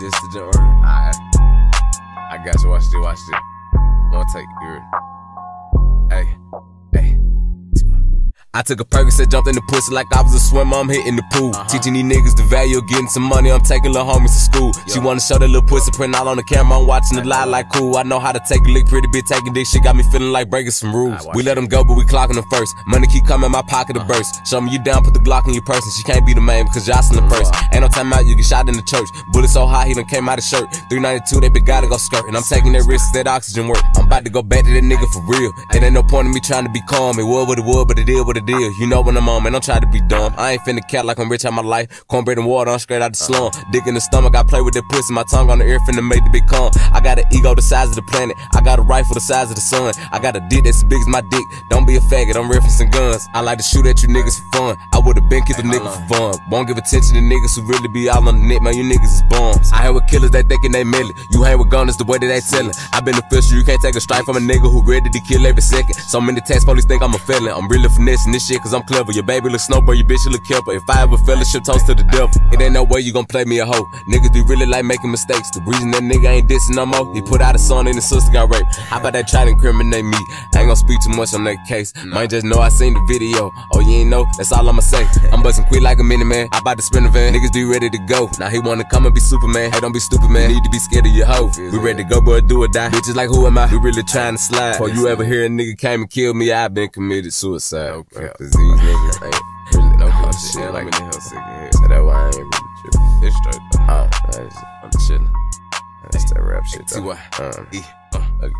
This the joint. I got you. Watch it. Watch it. One take. You ready? I took a Percocet, jumped in the pussy like I was a swimmer, I'm hitting the pool. Uh-huh. Teaching these niggas the value of getting some money, I'm taking little homies to school. She wanna show that little pussy print out on the camera, I'm watching the lie like cool. I know how to take a lick, pretty bitch taking this shit, got me feeling like breaking some rules. We let them go, but we clocking them first. Money keep coming, my pocket Uh-huh. to burst. Show me you down, put the Glock in your purse, and she can't be the main because Jocelyn the first. Ain't no time out, you get shot in the church. Bullet so high, he done came out of shirt. 392, they big gotta go skirt. And I'm taking that risk, that oxygen work. I'm about to go back to that nigga for real. It ain't no point in me trying to be calm. It was what it was, but it is what it is. You know when I'm on, man, I'm trying to be dumb. I ain't finna cat like I'm rich out my life. Cornbread and water, I'm straight out the uh-huh. slum. Dick in the stomach, I play with that pussy. My tongue on the ear, finna make the big calm. I got an ego the size of the planet. I got a rifle the size of the sun. I got a dick that's as big as my dick. Don't be a faggot, I'm referencing guns. I like to shoot at you niggas for fun. I would've been killed a nigga for fun. Won't give attention to niggas who really be all on the net, man. You niggas is bums. I hang with killers, they thinking they melly. You hang with gunners the way that they sellin'. I been official, you can't take a strike from a nigga who ready to kill every second. So many tax police think I'm a felon. I'm really finessing this shit cause I'm clever. Your baby look snowbird, your bitch look kipper. If I ever fellowship, toast to the devil. It ain't no way you gon' play me a hoe. Niggas do really like making mistakes. The reason that nigga ain't dissing no more, he put out a son and his sister got raped. How about that try to incriminate me? I ain't gon' speak too much on that case. Might just know I seen the video. Oh, you ain't know? That's all I'ma say. I'm bustin' quick like a mini man. I bout to spin a van. Niggas be ready to go. Now he wanna come and be Superman. Hey, don't be stupid, man. Need to be scared of your hoe. We ready to go, boy, do or die. Bitches like, who am I? We really trying to slide. Before you ever hear a nigga came and killed me, I been committed suicide. Okay. Cause these niggas ain't really no good shit. I'm Like, in the hell sick of head. so that's why I ain't really tripping. It's straight though. Oh, that's, I'm chilling. that's that rap shit though. T.Y. Um, E. Uh, okay.